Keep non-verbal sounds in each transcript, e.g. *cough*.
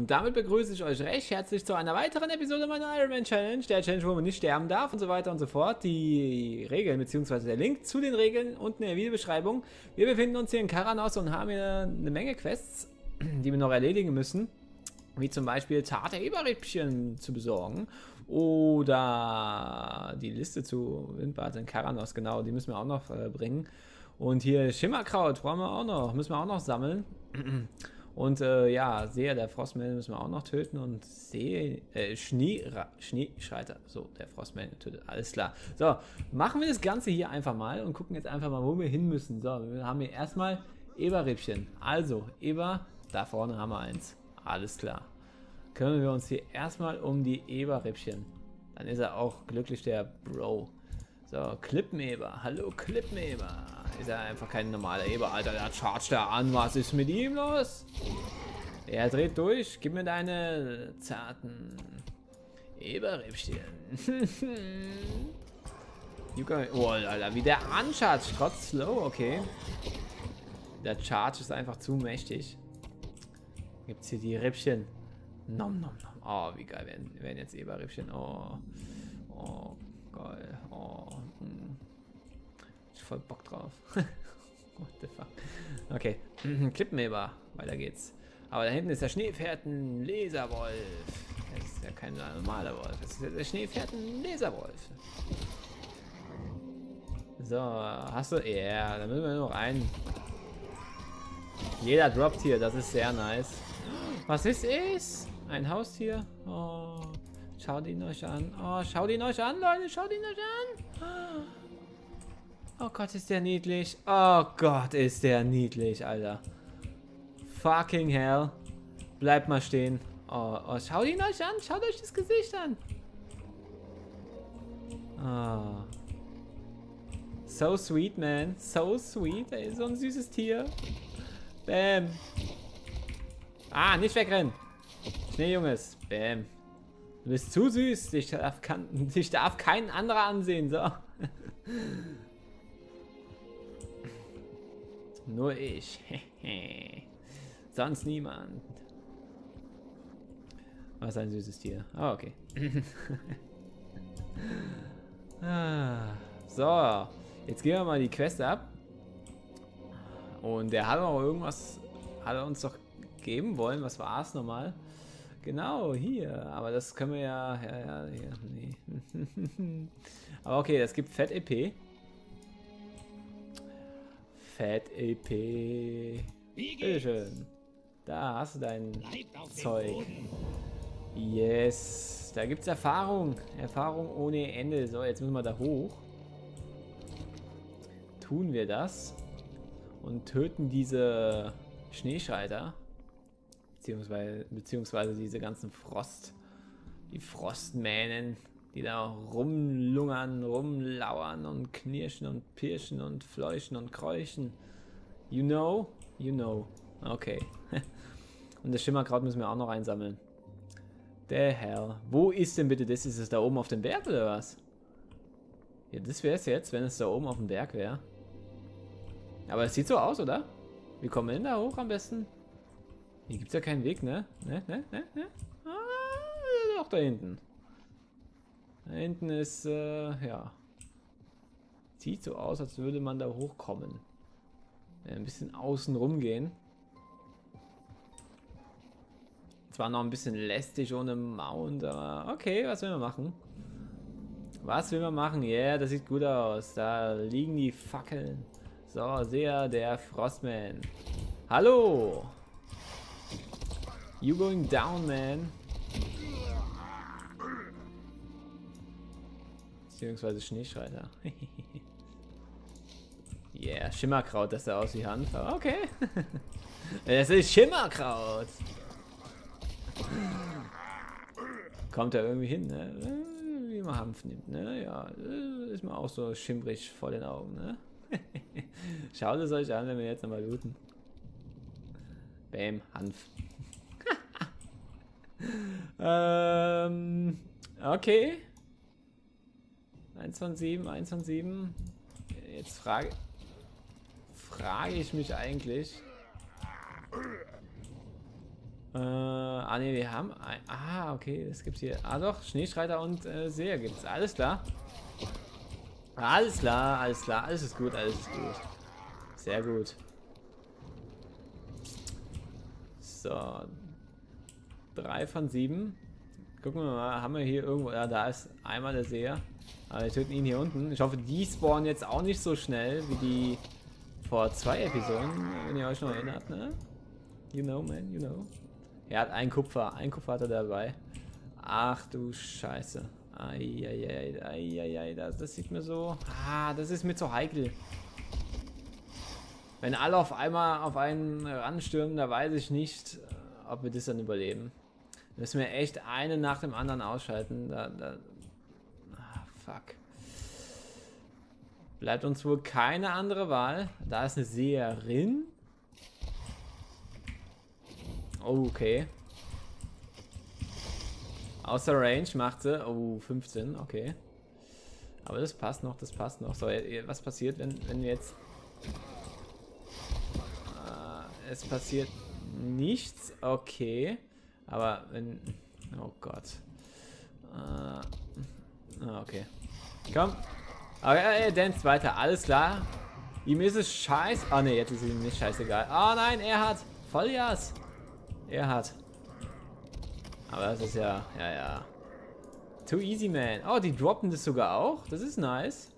und damit begrüße ich euch recht herzlich zu einer weiteren Episode meiner Ironman Challenge, der Challenge, wo man nicht sterben darf und so weiter und so fort. Die Regeln bzw. der Link zu den Regeln unten in der Videobeschreibung. Wir befinden uns hier in Karanos und haben hier eine Menge Quests, die wir noch erledigen müssen. Wie zum Beispiel zarte Eberrippchen zu besorgen oder die Liste zu Windbad in Karanos, genau, die müssen wir auch noch äh, bringen. Und hier Schimmerkraut brauchen wir auch noch, müssen wir auch noch sammeln. *clears throat* Und äh, ja, Seher, der Frostmelden müssen wir auch noch töten. Und See, äh, Schnee, Schneeschreiter. So, der Frostmelden tötet. Alles klar. So, machen wir das Ganze hier einfach mal und gucken jetzt einfach mal, wo wir hin müssen. So, wir haben hier erstmal Eberrippchen. Also, Eber, da vorne haben wir eins. Alles klar. Kümmern wir uns hier erstmal um die Eberrippchen. Dann ist er auch glücklich, der Bro. So, Klippeneber. Hallo, Klippeneber. Ist er einfach kein normaler Eber, Alter. Der chargt da an. Was ist mit ihm los? Er dreht durch. Gib mir deine zarten Eberrippchen. *laughs* oh, Alter, wie der anchargt. Trotz Slow, okay. Der Charge ist einfach zu mächtig. Gibt es hier die Rippchen. Nom, nom, nom. Oh, wie geil werden, werden jetzt Eberrippchen. Oh. Oh, geil. Hm. Ich voll Bock drauf. *laughs* What the fuck. Okay. *clears throat* Klippeneber. Weiter geht's. Aber da hinten ist der Schneepferden-Laserwolf. Das ist ja kein normaler Wolf. Das ist der Schneepferden-Laserwolf. So, hast du... Ja, yeah, da müssen wir nur einen. Jeder droppt hier, das ist sehr nice. Was ist es? Ein Haustier? Oh, schaut ihn euch an. Oh, schaut ihn euch an, Leute. Schaut ihn euch an. Oh Gott, ist der niedlich. Oh Gott, ist der niedlich, Alter. Fucking hell. Bleibt mal stehen. Oh, oh, schaut ihn euch an. Schaut euch das Gesicht an. Oh. So sweet, man. So sweet. Ey, so ein süßes Tier. Bam. Ah, nicht wegrennen. Schnee, Junges. Bäm. Du bist zu süß. Dich darf, kann, dich darf kein *laughs* anderer ansehen. So. *laughs* Nur ich. *laughs* Sonst niemand. Was ein süßes Tier. Ah, okay. ah, so. Jetzt gehen wir mal die Quest ab. Und der hat auch irgendwas, hat er uns doch geben wollen. Was war es nochmal? Genau, hier. Aber das können wir ja... Ja, ja, ja nee. *laughs* Aber okay, das gibt Fett-EP. Fett-EP. Bitteschön. Da hast du dein Zeug. Yes. Da gibt es Erfahrung. Erfahrung ohne Ende. So, jetzt müssen wir da hoch. Tun wir das. Und töten diese Schneeschreiter. Beziehungsweise, beziehungsweise diese ganzen Frost, die Frostmähnen, die da rumlungern, rumlauern und knirschen und pirschen und fleuchen und kräuchen. You know? You know. Okay. *laughs* und das Schimmerkraut müssen wir auch noch einsammeln. The hell. Wo ist denn bitte das? Ist es da oben auf dem Berg oder was? Ja, das wäre es jetzt, wenn es da oben auf dem Berg wäre. Aber es sieht so aus, oder? Wie kommen wir denn da hoch am besten? Hier gibt es ja keinen Weg, ne? Ne, ne, ne, ne? Ah, doch da hinten. Da hinten ist, äh, ja. Sieht so aus, als würde man da hochkommen. Ein bisschen außen rum gehen. Zwar noch ein bisschen lästig ohne Mount, aber okay, was will man machen? Was will man machen? Ja, yeah, das sieht gut aus. Da liegen die Fackeln. So, sehr der Frostman. Hallo! You going down, man. Beziehungsweise Schneeschreiter. *laughs* yeah, Schimmerkraut, das sah aus wie Hanf. Okay. *laughs* Es ist Schimmerkraut. Kommt er irgendwie hin, ne? Wie man Hanf nimmt, ne? Ja, ist mir auch so schimmrig vor den Augen, ne? *laughs* Schaut es euch an, wenn wir jetzt nochmal looten. Bam, Hanf. Ähm, okay. 1 von 7, 1 von 7. Jetzt frage, frage ich mich eigentlich. Äh, ah ne, wir haben ein, Ah, okay, es gibt hier. Ah doch, Schneeschreiter und äh, Seher gibt's. Alles klar. Alles klar, alles klar, alles ist gut, alles ist gut. Sehr gut. So. Drei von sieben. Gucken wir mal, haben wir hier irgendwo. Ja, da ist einmal der Seher. Aber wir töten ihn hier unten. Ich hoffe, die spawnen jetzt auch nicht so schnell wie die vor zwei Episoden, wenn ihr euch noch erinnert, ne? You know, man, you know. Er hat einen Kupfer, ein Kupfer hat er dabei. Ach du Scheiße. Eieiei, eieiei, das, das sieht mir so... Ah, das ist mir zu heikel. Wenn alle auf einmal auf einen ranstürmen, da weiß ich nicht, ob wir das dann überleben. Müssen wir echt eine nach dem anderen ausschalten. Da, da, ah, fuck. Bleibt uns wohl keine andere Wahl. Da ist eine Seherin. Oh, okay. Außer Range macht sie. Oh, 15, okay. Aber das passt noch, das passt noch. So, was passiert, wenn, wenn wir jetzt... Äh, es passiert nichts, okay. Aber wenn... Oh Gott. Äh, ah, okay. Komm. Okay, er dance weiter, alles klar. Ihm ist es scheiß... Ah ne, jetzt ist ihm nicht scheißegal. Oh, nein, er hat Vollgas. Er hat. Aber das ist ja, ja, ja. Too easy, man. Oh, die droppen das sogar auch. Das ist nice.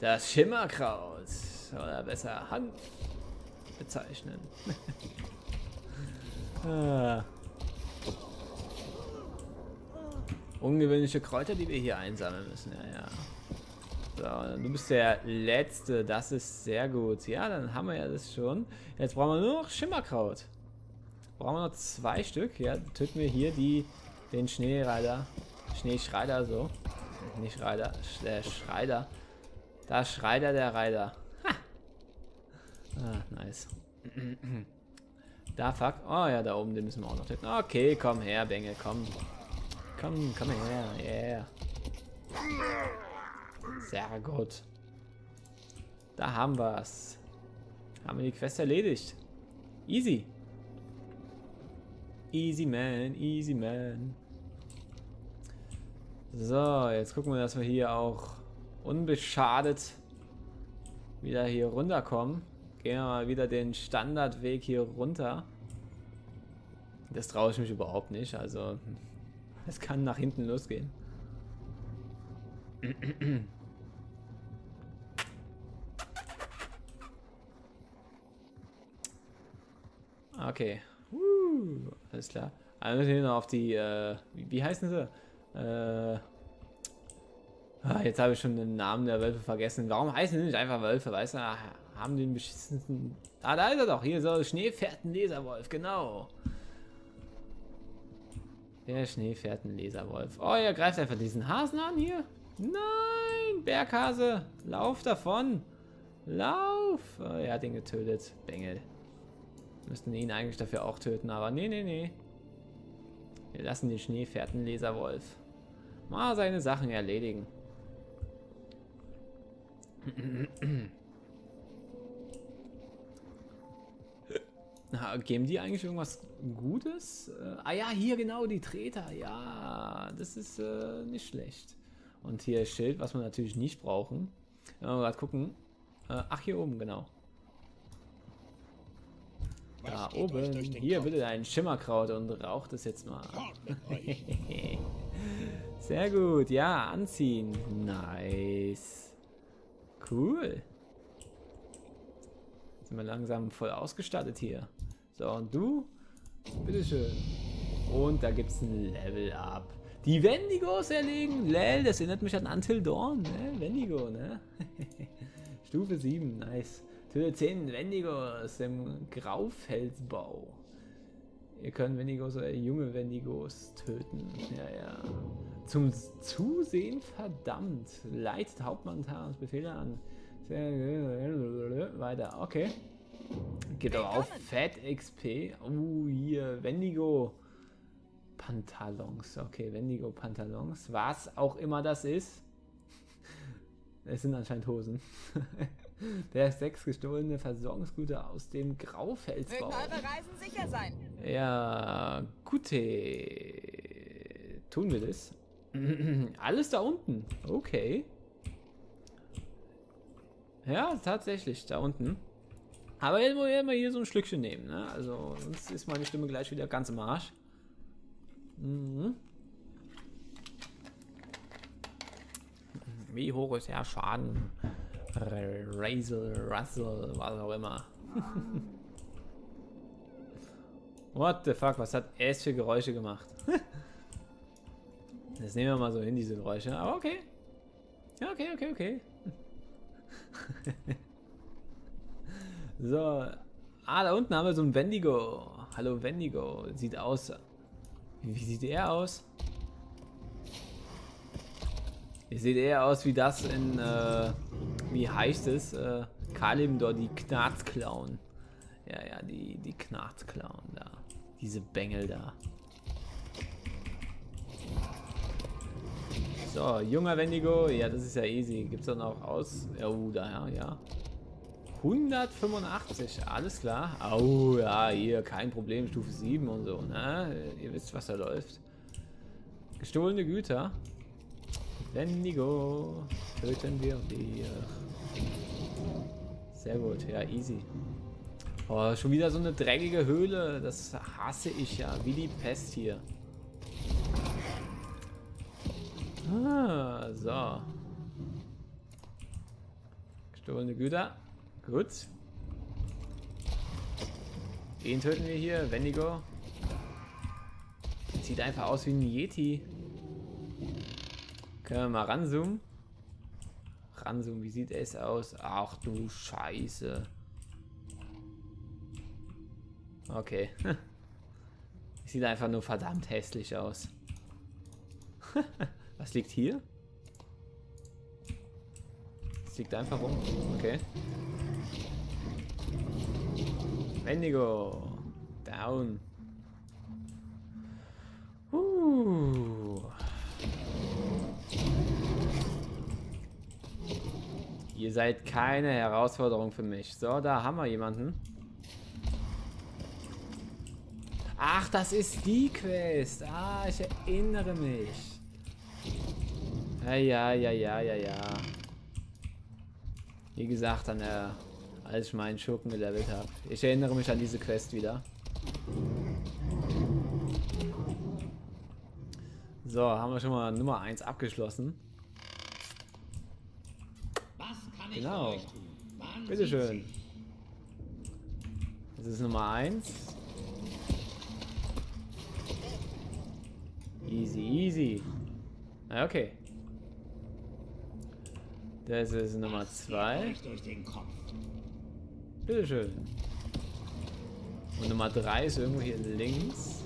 Das Schimmerkraut. Oder besser Hand bezeichnen. *laughs* ah. Ungewöhnliche Kräuter, die wir hier einsammeln müssen. Ja, ja. So, du bist der Letzte. Das ist sehr gut. Ja, dann haben wir ja das schon. Jetzt brauchen wir nur noch Schimmerkraut. Brauchen wir noch zwei Stück. Ja, töten wir hier die, den Schneereiter. Schneeschreider, so. Nicht Reiter, der Schreider. Da Schreider der Reiter. Ah, nice. Da, fuck. Oh ja, da oben, den müssen wir auch noch töten. Okay, komm her, Bengel, komm. Komm, komm her, yeah. Sehr gut. Da haben wir es. Haben wir die Quest erledigt. Easy. Easy man, easy man. So, jetzt gucken wir, dass wir hier auch unbeschadet wieder hier runterkommen. Gehen wir mal wieder den Standardweg hier runter. Das traue ich mich überhaupt nicht. Also, es kann nach hinten losgehen. Okay. Uh, alles klar. Also müssen wir noch auf die, äh, wie, heißen sie? Äh, ah, jetzt habe ich schon den Namen der Wölfe vergessen. Warum heißen die nicht einfach Wölfe? Weißt du, haben den beschissensten... Ah, da ist er doch. Hier so Schneefährten-Leserwolf, genau. Der Schneefährten-Leserwolf. Oh, er greift einfach diesen Hasen an hier. Nein, Berghase, lauf davon. Lauf. Oh, er hat ihn getötet. Bengel. Müssten ihn eigentlich dafür auch töten, aber nee, nee, nee. Wir lassen den Schneefährten-Leserwolf mal seine Sachen erledigen. *clears throat* geben die eigentlich irgendwas Gutes? Äh, ah ja, hier genau, die Treter. Ja, das ist äh, nicht schlecht. Und hier Schild, was wir natürlich nicht brauchen. Wenn wir gerade gucken. Äh, ach, hier oben, genau. Da oben. Hier bitte ein Schimmerkraut und raucht es jetzt mal. *laughs* Sehr gut. Ja, anziehen. Nice. Cool. Sind wir langsam voll ausgestattet hier. So, und du? Bitteschön. Und da gibt es ein Level-Up. Die Wendigos erlegen. Lel, das erinnert mich an Until Dawn, ne? Wendigo, ne? *laughs* Stufe 7, nice. Töte 10 Wendigos im Graufelsbau. Ihr könnt Wendigos oder junge Wendigos töten. Ja, ja. Zum Zusehen verdammt. Leitet Hauptmann Tarans Befehle an. Weiter, okay. Geht aber auf Fat XP. Oh, hier, Wendigo Pantalons. Okay, Wendigo Pantalons. Was auch immer das ist. Es sind anscheinend Hosen. *laughs* Der sechs gestohlene Versorgungsgüter aus dem Graufelsbau. Mögen eure Reisen sicher sein. Ja, gute. Tun wir das? *clears throat* Alles da unten. Okay. Ja, tatsächlich, da unten. Aber jetzt muss ich mal hier so ein Schlückchen nehmen, ne? Also, sonst ist meine Stimme gleich wieder ganz im Arsch. Mhm. Wie hoch ist der Schaden? Razel, Russell, was auch immer. *laughs* What the fuck, was hat es für Geräusche gemacht? *laughs* das nehmen wir mal so hin, diese Geräusche. Aber okay. Ja, okay, okay, okay. *laughs* so. Ah, da unten haben wir so ein Wendigo. Hallo Wendigo. Sieht aus. Wie sieht er aus? Er sieht eher aus wie das in, äh, wie heißt es? Äh, Kalimdor, die Knarzklauen. Ja, ja, die, die Knarzklauen da. Diese Bengel da. So, junger Wendigo. Ja, das ist ja easy. Gibt es da noch aus? Oh, da, ja, ja. 185, alles klar. Oh, ja, hier, kein Problem, Stufe 7 und so, ne? Ihr wisst, was da läuft. Gestohlene Güter. Wendigo, töten wir dich. Sehr gut, ja, easy. Oh, schon wieder so eine dreckige Höhle. Das hasse ich ja, wie die Pest hier. Ah, so. Gestohlene Güter. Gut. Den töten wir hier. Wendigo. Sieht einfach aus wie ein Yeti. Können wir mal ranzoomen? Ranzoomen, wie sieht es aus? Ach du Scheiße. Okay. *laughs* Sieht einfach nur verdammt hässlich aus. *laughs* Was liegt hier? Es liegt einfach rum. Okay. Wendigo. Down. Uh. Ihr seid keine Herausforderung für mich. So, da haben wir jemanden. Ach, das ist die Quest. Ah, ich erinnere mich. Ja, ja, ja, ja, ja, ja. Wie gesagt, an der, als ich meinen Schurken gelevelt habe. Ich erinnere mich an diese Quest wieder. So, haben wir schon mal Nummer 1 abgeschlossen. Genau. Bitteschön. Das ist Nummer 1. Easy, easy. Okay. Das ist Nummer 2. Bitteschön. Und Nummer 3 ist irgendwo hier links.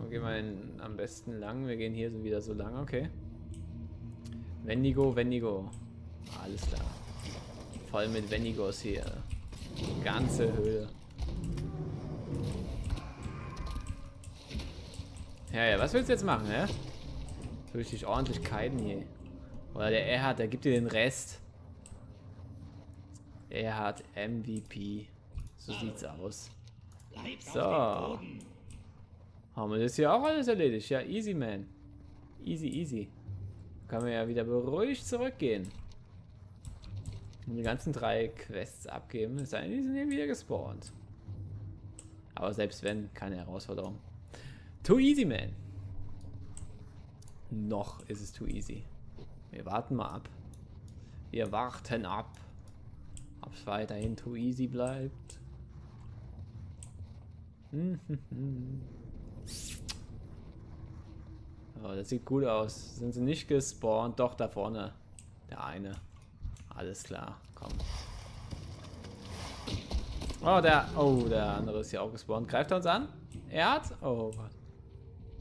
Wo gehen wir hin? am besten lang? Wir gehen hier so wieder so lang, okay. Wendigo, Wendigo. Alles klar. Voll mit Wendigos hier. Die ganze Höhe. Ja, ja, was willst du jetzt machen, hä? Soll ich dich ordentlich kiten hier? Oder der Erhard, der gibt dir den Rest. Erhard MVP. So sieht's aus. So. Haben wir das hier auch alles erledigt? Ja, easy, man. Easy, easy. Können wir ja wieder beruhigt zurückgehen. Und die ganzen drei Quests abgeben. Es sei denn, die sind hier wieder gespawnt. Aber selbst wenn, keine Herausforderung. Too easy, man. Noch ist es too easy. Wir warten mal ab. Wir warten ab. Ob es weiterhin too easy bleibt. *laughs* oh, das sieht gut aus. Sind sie nicht gespawnt? Doch, da vorne. Der eine. Alles klar, komm. Oh, der. Oh, der andere ist hier auch gespawnt. Greift er uns an? Er hat? Oh Gott.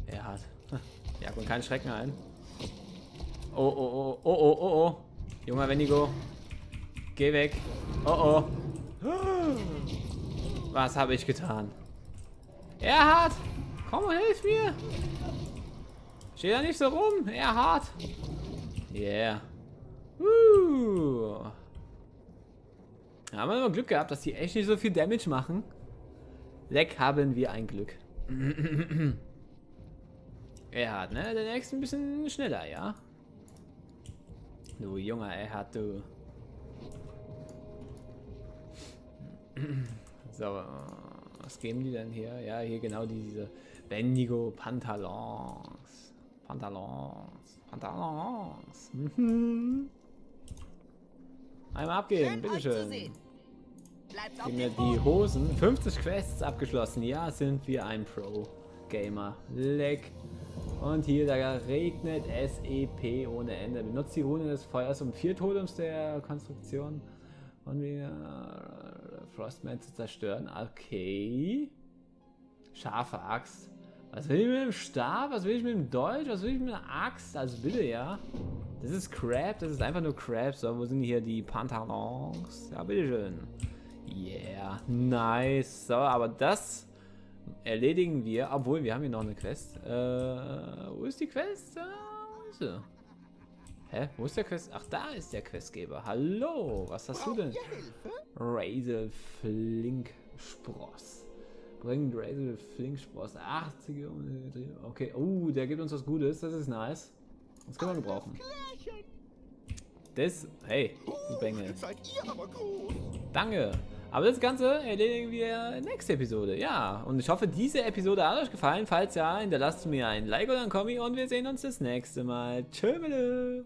Er hat. Ja, und keinen Schrecken ein. Oh, oh, oh, oh, oh, oh, oh. Junger Wendigo. Geh weg. Oh, oh. Was habe ich getan? Erhard! Komm und hilf mir! Steh da nicht so rum, Erhard! Yeah. Uh. Haben wir immer Glück gehabt, dass die echt nicht so viel Damage machen. Leck haben wir ein Glück. *clears throat* er hat, ne? Der nächste ein bisschen schneller, ja? Du Junge, er hat du. *clears throat* so, was geben die denn hier? Ja, hier genau diese Bendigo Pantalons. Pantalons. Pantalons. *laughs* Einmal abgeben, bitteschön. Gib mir die Hosen. 50 Quests abgeschlossen. Ja, sind wir ein Pro-Gamer. Leck. Und hier, da regnet SEP ohne Ende. Benutzt die Rune des Feuers, um vier Totems der Konstruktion und wieder Frostman zu zerstören. Okay. Scharfe Axt. Was will ich mit dem Stab? Was will ich mit dem Dolch? Was will ich mit der Axt? Also bitte, ja. Das ist Crab, das ist einfach nur Crab. So, wo sind hier die Pantalons? Ja, bitteschön. Yeah, nice. So, aber das erledigen wir, obwohl wir haben hier noch eine Quest. Äh, wo ist die Quest? Ah, wo ist sie? Hä? Wo ist der Quest? Ach, da ist der Questgeber. Hallo, was hast du denn? Razel Flinkspross. Bringen Razel Flinkspross. 80 Okay, oh, der gibt uns was Gutes. Das ist nice. Das können wir gebrauchen. Das, hey, du Bengel. Danke. Aber das Ganze erledigen wir in der nächsten Episode. Ja, und ich hoffe, diese Episode hat euch gefallen. Falls ja, hinterlasst mir ein Like oder ein Kommi und wir sehen uns das nächste Mal. Tschö, bitte.